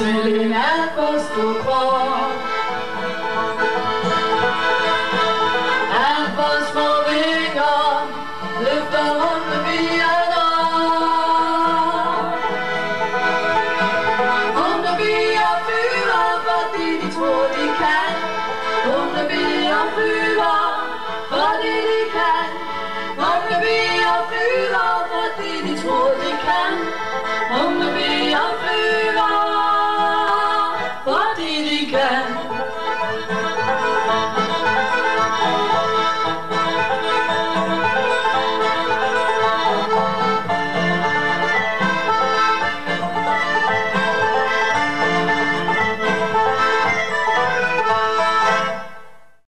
Tvilling er for stor krop. Er for små vinger Løfter humlebierne Humlebier flyver, fordi de tror de kan. Humlebier flyver, fordi de kan. Humlebier flyver, fordi de tror de kan. On ne m'y en.